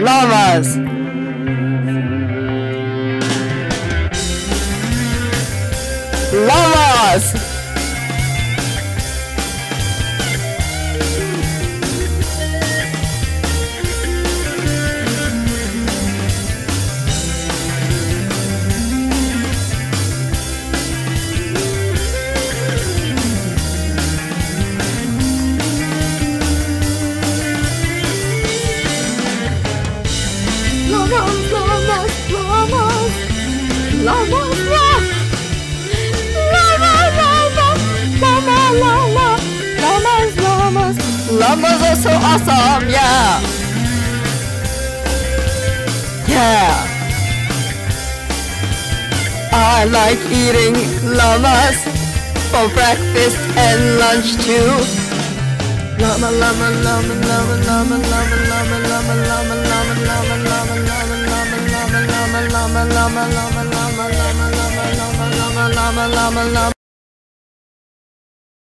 Llamas. Llamas. Llamas, llamas, llamas. Llamas, llamas. Llamas, llamas. Llama, llama. Llamas, llamas. Llamas are so awesome, yeah. Yeah. I like eating llamas for breakfast and lunch too. Llama, llama, llama, llama, llama, llama, llama, llama, llama, llama, llama, llama, llama, llama, llama, llama, llama, llama, llama, llama, llama,